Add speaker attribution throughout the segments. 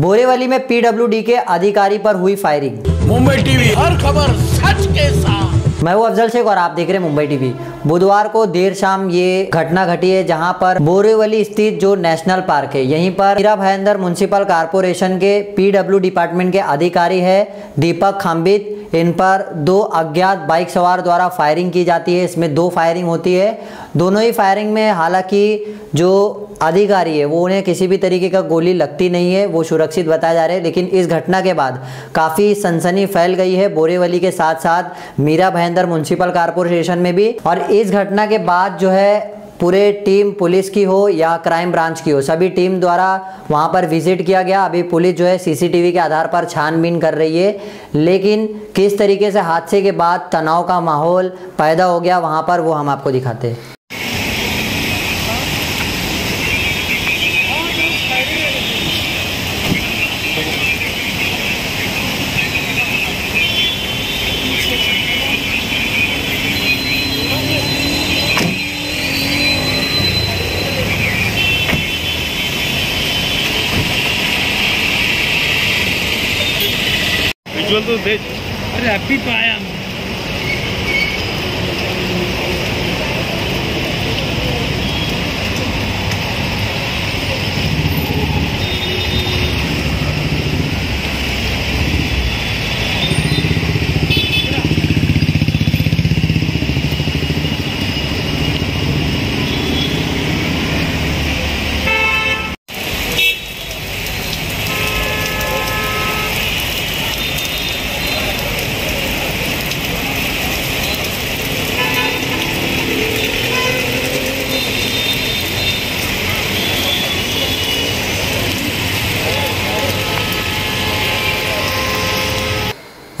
Speaker 1: बोरेवली में पीडब्ल्यूडी के अधिकारी पर हुई फायरिंग।
Speaker 2: मुंबई टीवी हर खबर सच के साथ।
Speaker 1: मैं हूँ अफजल शेख और आप देख रहे हैं मुंबई टीवी। बुधवार को देर शाम ये घटना घटी है जहाँ पर बोरेवली स्थित जो नेशनल पार्क है यहीं पर हीरा भयंदर म्यूनसिपल कारपोरेशन के पीडब्ल्यू डिपार्टमेंट के अधिकारी है दीपक खाम्बित इन पर दो अज्ञात बाइक सवार द्वारा फायरिंग की जाती है। इसमें दो फायरिंग होती है। दोनों ही फायरिंग में हालाँकि जो अधिकारी है, वो उन्हें किसी भी तरीके का गोली लगती नहीं है, वो सुरक्षित बताया जा रहे हैं। लेकिन इस घटना के बाद काफ़ी सनसनी फैल गई है बोरेवली के साथ साथ मीरा भयंदर म्यूनसिपल कॉरपोरेशन में भी। और इस घटना के बाद जो है पूरे टीम पुलिस की हो या क्राइम ब्रांच की हो, सभी टीम द्वारा वहाँ पर विज़िट किया गया। अभी पुलिस जो है सीसीटीवी के आधार पर छानबीन कर रही है। लेकिन किस तरीके से हादसे के बाद तनाव का माहौल पैदा हो गया, वहाँ पर वो हम आपको दिखाते हैं।
Speaker 3: विजुअल तो भेज
Speaker 2: अरे अभी तो आया।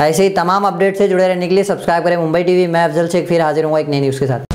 Speaker 1: ऐसे ही तमाम अपडेट से जुड़े रहने के लिए सब्सक्राइब करें मुंबई टीवी, मैं अफजल शेख, फिर हाजिर हूँ एक नई न्यूज़ के साथ।